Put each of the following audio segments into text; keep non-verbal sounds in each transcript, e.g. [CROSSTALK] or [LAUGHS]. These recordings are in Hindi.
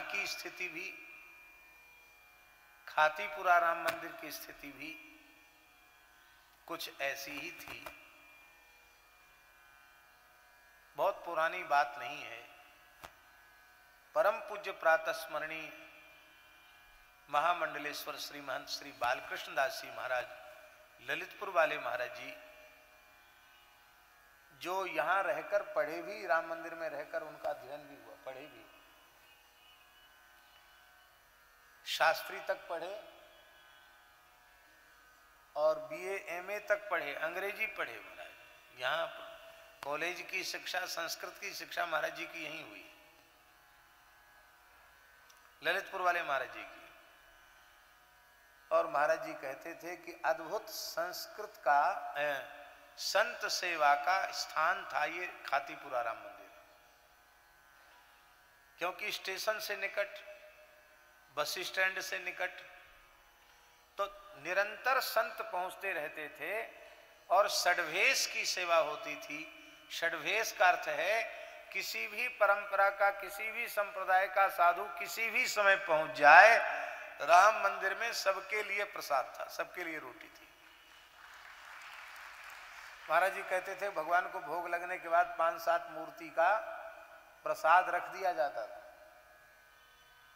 यहाँ की स्थिति भी, खातीपुरा राम मंदिर की स्थिति भी कुछ ऐसी ही थी। बहुत पुरानी बात नहीं है। परम पूज्य प्रातः स्मरणी महामंडलेश्वर श्री महंत श्री बालकृष्ण दास जी महाराज, ललितपुर वाले महाराज जी, जो यहाँ रहकर पढ़े भी, राम मंदिर में रहकर उनका अध्ययन भी हुआ, पढ़े भी। शास्त्री तक पढ़े और बीए एमए तक पढ़े अंग्रेज़ी पढ़े महाराज। यहाँ कॉलेज की शिक्षा संस्कृत की शिक्षा महाराज जी की यहीं हुई। ललितपुर वाले महाराज जी की। और महाराज जी कहते थे कि अद्भुत संस्कृत का ए, संत सेवा का स्थान था ये खातीपुरा राम मंदिर। क्योंकि स्टेशन से निकट बस स्टैंड से निकट तो निरंतर संत पहुँचते रहते थे और षडवेश की सेवा होती थी। षडभेश का अर्थ है, किसी भी परंपरा का, किसी भी संप्रदाय का साधु किसी भी समय पहुँच जाए, राम मंदिर में सबके लिए प्रसाद था, सबके लिए रोटी थी। महाराज जी कहते थे, भगवान को भोग लगने के बाद पाँच सात मूर्ति का प्रसाद रख दिया जाता था।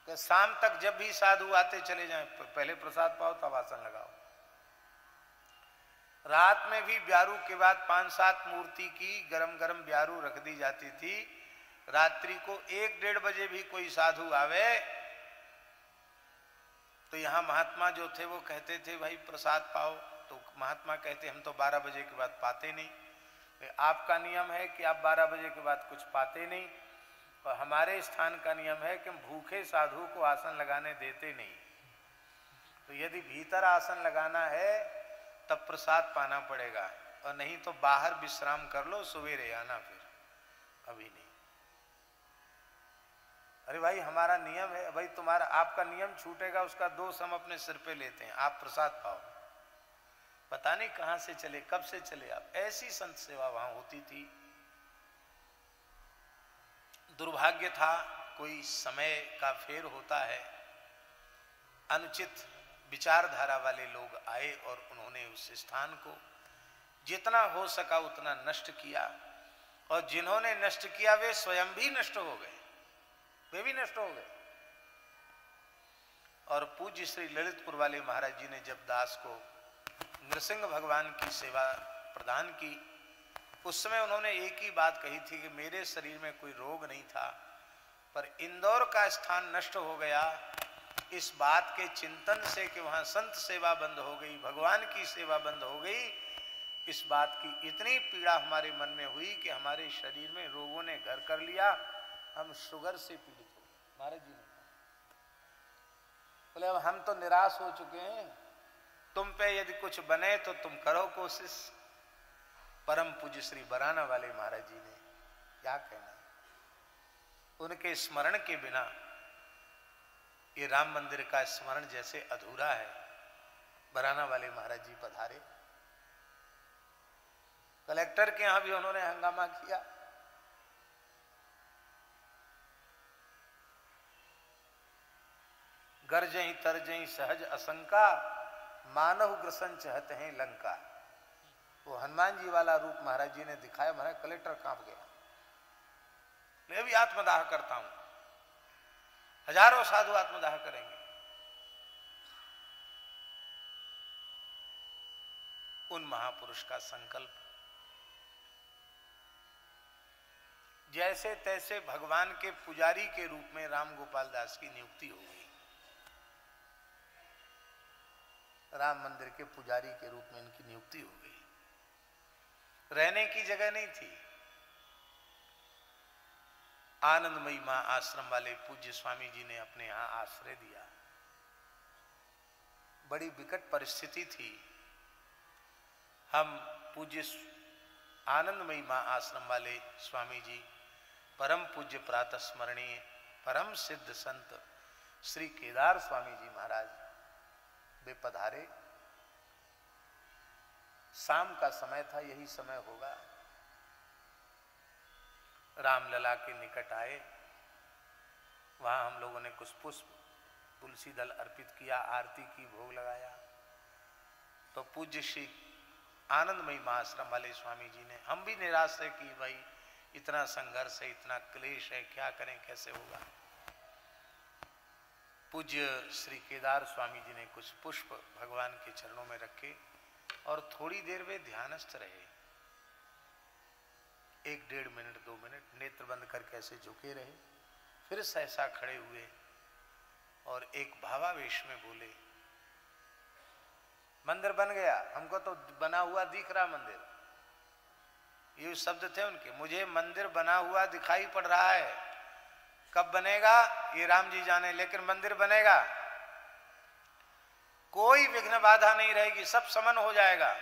शाम तक जब भी साधु आते चले जाएँ पहले प्रसाद पाओ, तब आसन लगाओ। रात में भी ब्यारू के बाद पाँच सात मूर्ति की गरम गरम ब्यारू रख दी जाती थी। रात्रि को एक डेढ़ बजे भी कोई साधु आवे तो यहाँ महात्मा जो थे, वो कहते थे, भाई, प्रसाद पाओ। तो महात्मा कहते, हम तो 12 बजे के बाद पाते नहीं। आपका नियम है कि आप 12 बजे के बाद कुछ पाते नहीं। और हमारे स्थान का नियम है कि हम भूखे साधु को आसन लगाने देते नहीं। तो यदि भीतर आसन लगाना है, तब प्रसाद पाना पड़ेगा और नहीं तो बाहर विश्राम कर लो, सवेरे आना फिर। अभी नहीं। अरे भाई, हमारा नियम है, भाई तुम्हारा, आपका नियम छूटेगा, उसका दोष हम अपने सिर पे लेते हैं, आप प्रसाद पाओ। पता नहीं कहाँ से चले, कब से चले आप, ऐसी संत सेवा वहाँ होती थी। दुर्भाग्य था, कोई समय का फेर होता है। अनुचित विचारधारा वाले लोग आए और उन्होंने उस स्थान को जितना हो सका उतना नष्ट किया और जिन्होंने नष्ट किया, वे स्वयं भी नष्ट हो गए। वे भी नष्ट हो गए। और पूज्य श्री ललितपुर वाले महाराज जी ने जब दास को नृसिंह भगवान की सेवा प्रदान की उस समय उन्होंने एक ही बात कही थी कि मेरे शरीर में कोई रोग नहीं था, पर इंदौर का स्थान नष्ट हो गया। इस बात के चिंतन से कि वहाँ संत सेवा बंद हो गई, भगवान की सेवा बंद हो गई, इस बात की इतनी पीड़ा हमारे मन में हुई कि हमारे शरीर में रोगों ने घर कर लिया, हम शुगर से पीड़ित हो महाराज जी ने बोले, अब हम तो निराश हो चुके हैं। तुम पे यदि कुछ बने तो तुम करो कोशिश। परम पूज्य श्री बराना वाले महाराज जी ने क्या कहना उनके स्मरण के बिना ये राम मंदिर का स्मरण जैसे अधूरा है, बराना वाले महाराज जी पधारे। कलेक्टर के यहाँ भी उन्होंने हंगामा किया। गर्जई तरजई सहज असंका, मानव ग्रसन चहत हैं लंका। वो हनुमान जी वाला रूप महाराज जी ने दिखाया, महाराज कलेक्टर काँप गया। मैं भी आत्मदाह करता हूँ। हज़ारों साधु आत्मदाह करेंगे। उन महापुरुष का संकल्प। जैसे तैसे भगवान के पुजारी के रूप में राम गोपाल दास की नियुक्ति हो गई। राम मंदिर के पुजारी के रूप में इनकी नियुक्ति हो गई। रहने की जगह नहीं थी। आनंदमयी माँ आश्रम वाले पूज्य स्वामी जी ने अपने यहाँ आश्रय दिया। बड़ी विकट परिस्थिति थी। हम पूज्य आनंदमयी माँ आश्रम वाले स्वामी जी, परम पूज्य प्रातः स्मरणीय, परम सिद्ध संत श्री केदार स्वामी जी महाराज, वे पधारे। शाम का समय था, यही समय होगा। रामलला के निकट आए। वहाँ हम लोगों ने कुछ पुष्प तुलसी दल अर्पित किया, आरती की, भोग लगाया। तो पूज्य श्री आनंदमयी महाश्रम वाले स्वामी जी ने, हम भी निराश है कि भाई, इतना संघर्ष है, इतना क्लेश है, क्या करें, कैसे होगा? पूज्य श्री केदार स्वामी जी ने कुछ पुष्प भगवान के चरणों में रखे। और थोड़ी देर वे ध्यानस्थ रहे। एक डेढ़ मिनट, दो मिनट नेत्र बंद करके ऐसे झुके रहे। फिर सहसा खड़े हुए और एक भावावेश में बोले, मंदिर बन गया। हमको तो बना हुआ दिख रहा मंदिर। ये शब्द थे उनके। मुझे मंदिर बना हुआ दिखाई पड़ रहा है। कब बनेगा? ये राम जी जाने, लेकिन मंदिर बनेगा। कोई विघ्न बाधा नहीं रहेगी, सब समन हो जाएगा।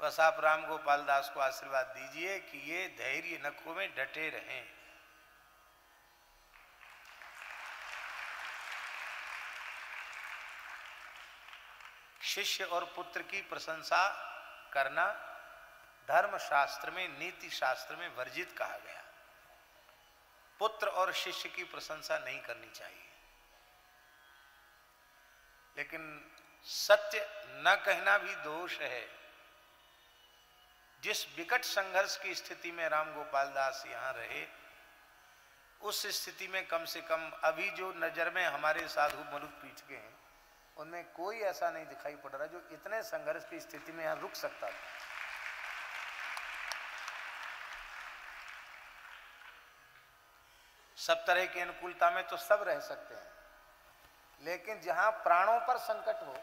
बस आप राम गोपाल दास को आशीर्वाद दीजिए कि ये धैर्य नखों में डटे रहें। शिष्य और पुत्र की प्रशंसा करना धर्म शास्त्र में नीति शास्त्र में वर्जित कहा गया। पुत्र और शिष्य की प्रशंसा नहीं करनी चाहिए। लेकिन सत्य न कहना भी दोष है। जिस विकट संघर्ष की स्थिति में राम गोपाल दास यहाँ रहे, उस स्थिति में कम से कम अभी जो नज़र में हमारे साधु मरुद पीठ के हैं, उनमें कोई ऐसा नहीं दिखाई पड़ रहा जो इतने संघर्ष की स्थिति में यहाँ रुक सकता था। सब तरह की अनुकूलता में तो सब रह सकते हैं। लेकिन जहाँ प्राणों पर संकट हो,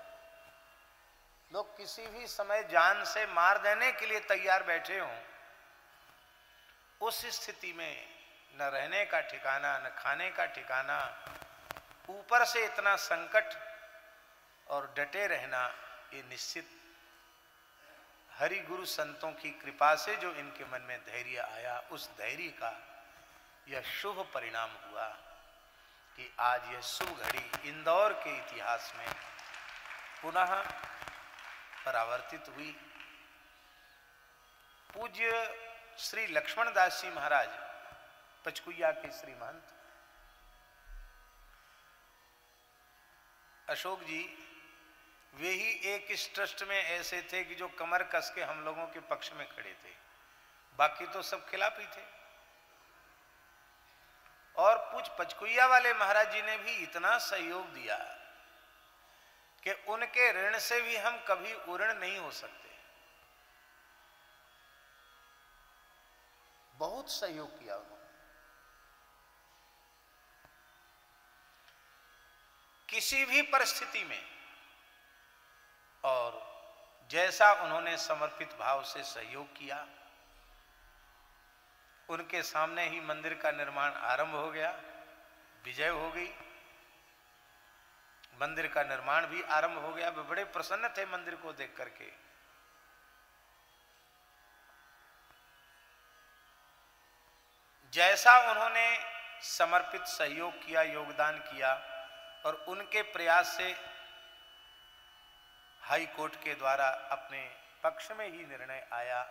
लोग किसी भी समय जान से मार देने के लिए तैयार बैठे हों, उस स्थिति में न रहने का ठिकाना, न खाने का ठिकाना, ऊपर से इतना संकट और डटे रहना, ये निश्चित हरि गुरु संतों की कृपा से जो इनके मन में धैर्य आया, उस धैर्य का यह शुभ परिणाम हुआ। कि आज यह शुभ घड़ी इंदौर के इतिहास में पुनः परावर्तित हुई। पूज्य श्री लक्ष्मण दास जी महाराज पचकुया के श्री महंत अशोक जी, वे ही एक इस ट्रस्ट में ऐसे थे कि जो कमर कस के हम लोगों के पक्ष में खड़े थे। बाकी तो सब खिलाफ ही थे। और कुछ पचकुया वाले महाराज जी ने भी इतना सहयोग दिया कि उनके ऋण से भी हम कभी उऋण नहीं हो सकते। बहुत सहयोग किया उन्होंने। किसी भी परिस्थिति में और जैसा उन्होंने समर्पित भाव से सहयोग किया उनके सामने ही मंदिर का निर्माण आरंभ हो गया, विजय हो गई। मंदिर का निर्माण भी आरंभ हो गया। वे बड़े प्रसन्न थे मंदिर को देख करके। जैसा उन्होंने समर्पित सहयोग किया, योगदान किया और उनके प्रयास से हाई कोर्ट के द्वारा अपने पक्ष में ही निर्णय आया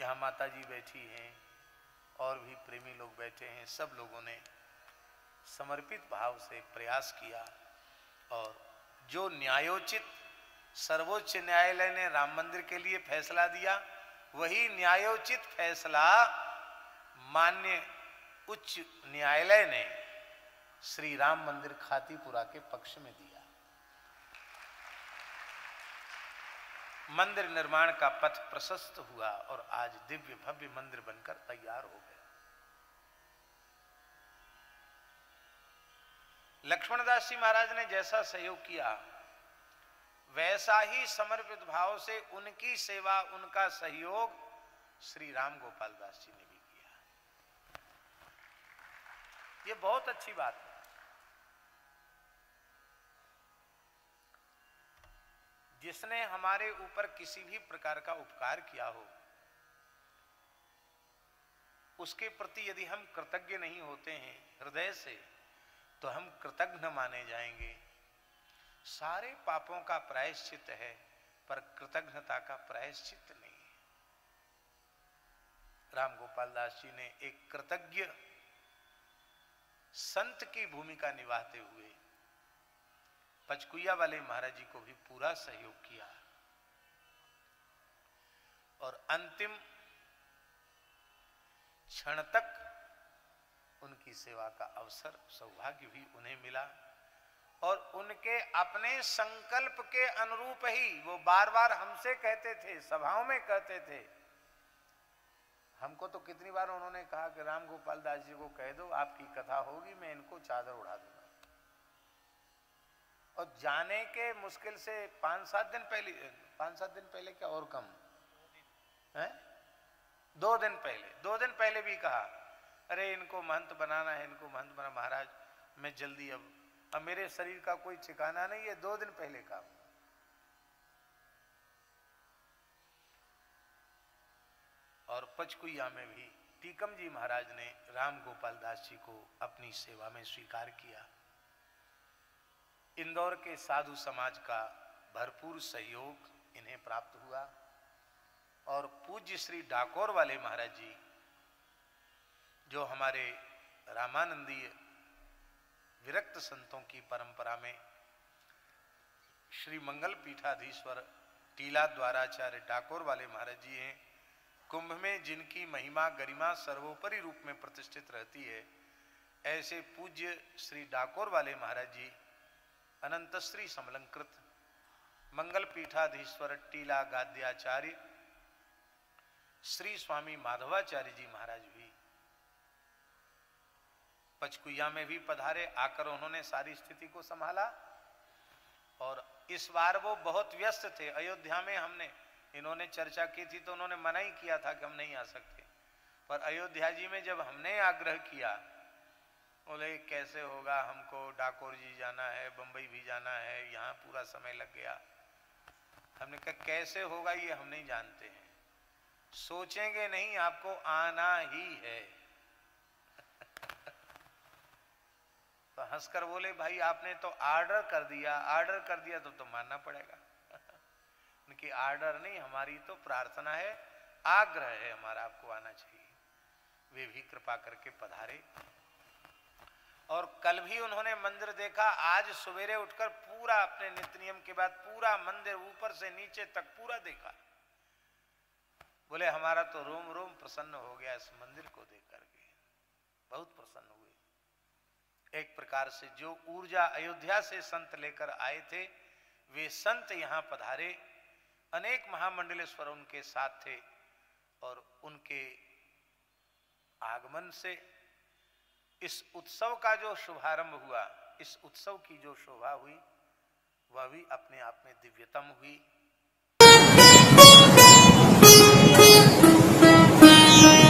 यहाँ माता जी बैठी हैं, और भी प्रेमी लोग बैठे हैं, सब लोगों ने समर्पित भाव से प्रयास किया। और जो न्यायोचित सर्वोच्च न्यायालय ने राम मंदिर के लिए फैसला दिया, वही न्यायोचित फैसला मान्य उच्च न्यायालय ने श्री राम मंदिर खातीपुरा के पक्ष में दिया। मंदिर निर्माण का पथ प्रशस्त हुआ और आज दिव्य भव्य मंदिर बनकर तैयार हो गया। लक्ष्मणदास जी महाराज ने जैसा सहयोग किया, वैसा ही समर्पित भाव से उनकी सेवा, उनका सहयोग श्री राम गोपाल दास जी ने भी किया। ये बहुत अच्छी बात है। जिसने हमारे ऊपर किसी भी प्रकार का उपकार किया हो, उसके प्रति यदि हम कृतज्ञ नहीं होते हैं हृदय से तो हम कृतज्ञ माने जाएँगे। सारे पापों का प्रायश्चित है, पर कृतज्ञता का प्रायश्चित नहीं है। राम गोपाल दास जी ने एक कृतज्ञ संत की भूमिका निभाते हुए पचकुया वाले महाराज जी को भी पूरा सहयोग किया और अंतिम क्षण तक उनकी सेवा का अवसर, सौभाग्य भी उन्हें मिला। और उनके अपने संकल्प के अनुरूप ही वो बार बार हमसे कहते थे, सभाओं में कहते थे। हमको तो कितनी बार उन्होंने कहा कि राम गोपाल दास जी को कह दो, आपकी कथा होगी, मैं इनको चादर उड़ा दूँगा। और जाने के मुश्किल से पाँच सात दिन पहले, पाँच सात दिन पहले क्या और कम? है? दो दिन पहले, दो दिन पहले भी कहा, अरे, इनको महंत बनाना है, इनको महंत बना महाराज, मैं जल्दी अब अब मेरे शरीर का कोई ठिकाना नहीं है। दो दिन पहले का और पचकुया में भी टीकम जी महाराज ने राम गोपाल दास जी को अपनी सेवा में स्वीकार किया। इंदौर के साधु समाज का भरपूर सहयोग इन्हें प्राप्त हुआ। और पूज्य श्री डाकोर वाले महाराज जी, जो हमारे रामानंदीय विरक्त संतों की परंपरा में श्री मंगल पीठाधीश्वर टीला द्वाराचार्य डाकोर वाले महाराज जी हैं, कुंभ में जिनकी महिमा गरिमा सर्वोपरि रूप में प्रतिष्ठित रहती है, ऐसे पूज्य श्री डाकोर वाले महाराज जी अनंत श्री समलंकृत, मंगल पीठाधीश्वर टीला गाद्याचार्य, श्री स्वामी माधवाचार्य जी महाराज भी। पचकुया में भी पधारे, आकर उन्होंने सारी स्थिति को संभाला और इस बार वो बहुत व्यस्त थे। अयोध्या में हमने, इन्होंने चर्चा की थी तो उन्होंने मना ही किया था कि हम नहीं आ सकते। पर अयोध्या जी में जब हमने आग्रह किया बोले, कैसे होगा? हमको डाकोर जी जाना है, बंबई भी जाना है, यहाँ पूरा समय लग गया। हमने कहा, कैसे होगा ये हम नहीं जानते हैं। सोचेंगे नहीं, आपको आना ही है। [LAUGHS] तो हंसकर बोले, भाई, आपने तो ऑर्डर कर दिया ऑर्डर कर दिया तो तो मानना पड़ेगा। [LAUGHS] उनकी ऑर्डर नहीं, हमारी तो प्रार्थना है, आग्रह है हमारा आपको आना चाहिए। वे भी कृपा करके पधारे। और कल भी उन्होंने मंदिर देखा। आज सवेरे उठकर पूरा अपने नित्य नियम के बाद पूरा मंदिर ऊपर से नीचे तक पूरा देखा। बोले, हमारा तो रोम रोम प्रसन्न हो गया इस मंदिर को देख करके। बहुत प्रसन्न हुए। एक प्रकार से जो ऊर्जा अयोध्या से संत लेकर आए थे, वे संत यहाँ पधारे। अनेक महामंडलेश्वर उनके साथ थे और उनके आगमन से इस उत्सव का जो शुभारंभ हुआ, इस उत्सव की जो शोभा हुई, वह भी अपने आप में दिव्यतम हुई।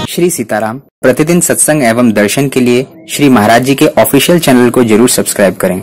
श्री सीताराम, प्रतिदिन सत्संग एवं दर्शन के लिए श्री महाराज जी के ऑफिशियल चैनल को ज़रूर सब्सक्राइब करें।